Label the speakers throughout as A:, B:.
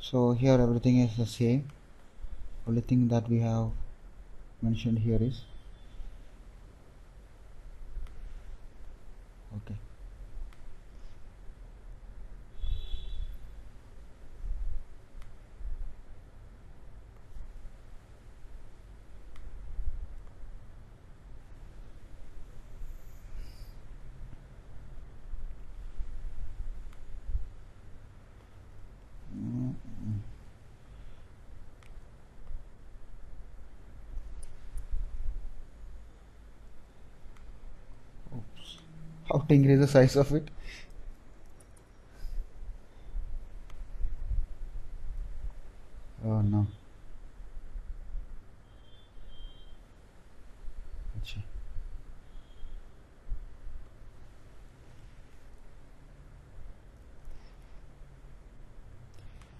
A: so here everything is the same. Only thing that we have mentioned here is okay How to increase the size of it? Oh no.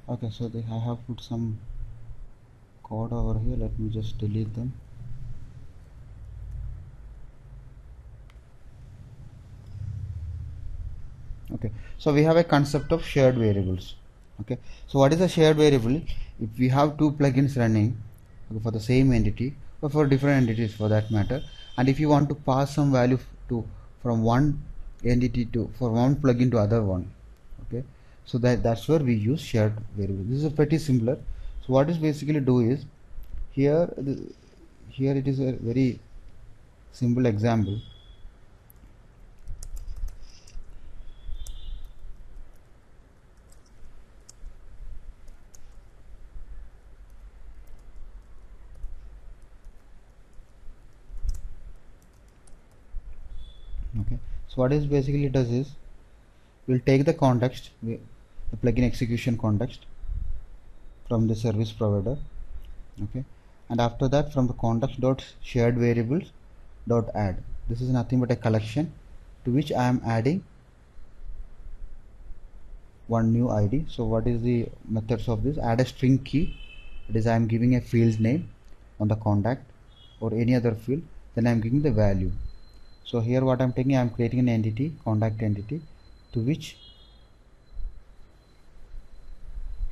A: Okay, so they, I have put some code over here. Let me just delete them. okay so we have a concept of shared variables. Okay. So what is a shared variable? If we have two plugins running okay, for the same entity or for different entities for that matter and if you want to pass some value to from one entity to for one plugin to other one okay. So that that's where we use shared variable this is pretty simpler so what is basically do is here here it is a very simple example okay so what is basically does is we'll take the context the plugin execution context from the service provider okay? And after that from the context dot shared variables dot add. This is nothing but a collection to which I am adding one new ID so what is the methods of this? Add a string key. That is I am giving a field name on the contact or any other field. Then I am giving the value so here what I'm taking I'm creating an entity contact entity to which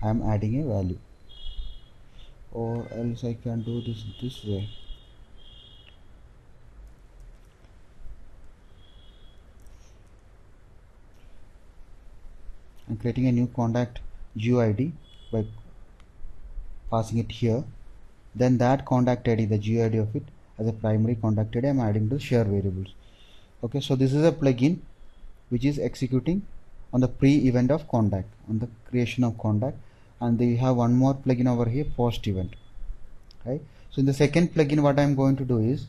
A: I am adding a value. Or else I can do this this way. I'm creating a new contact GUID by passing it here. Then that contact ID the GUID of it as a primary contact ID I'm adding to share variables. Okay so this is a plugin which is executing on the pre-event of contact on the creation of contact and we have one more plugin over here post event right? So in the second plugin what I'm going to do is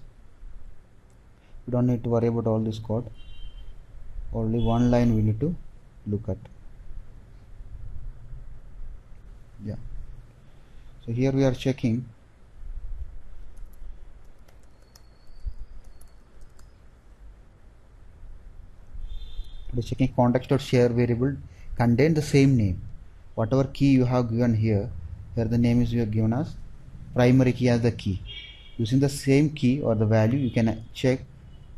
A: we don't need to worry about all this code. Only one line we need to look at. Yeah. So here we are checking the checking context or share variable contain the same name. Whatever key you have given here here the name is you have given as primary key as the key. Using the same key or the value you can check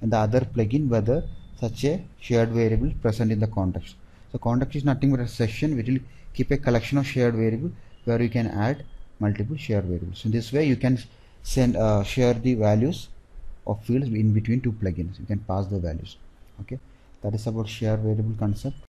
A: in the other plugin whether such a shared variable present in the context. So context is nothing but a session which will keep a collection of shared variable where you can add multiple shared variables. In this way you can send uh, share the values of fields in between two plugins. You can pass the values. Okay that is about share variable concept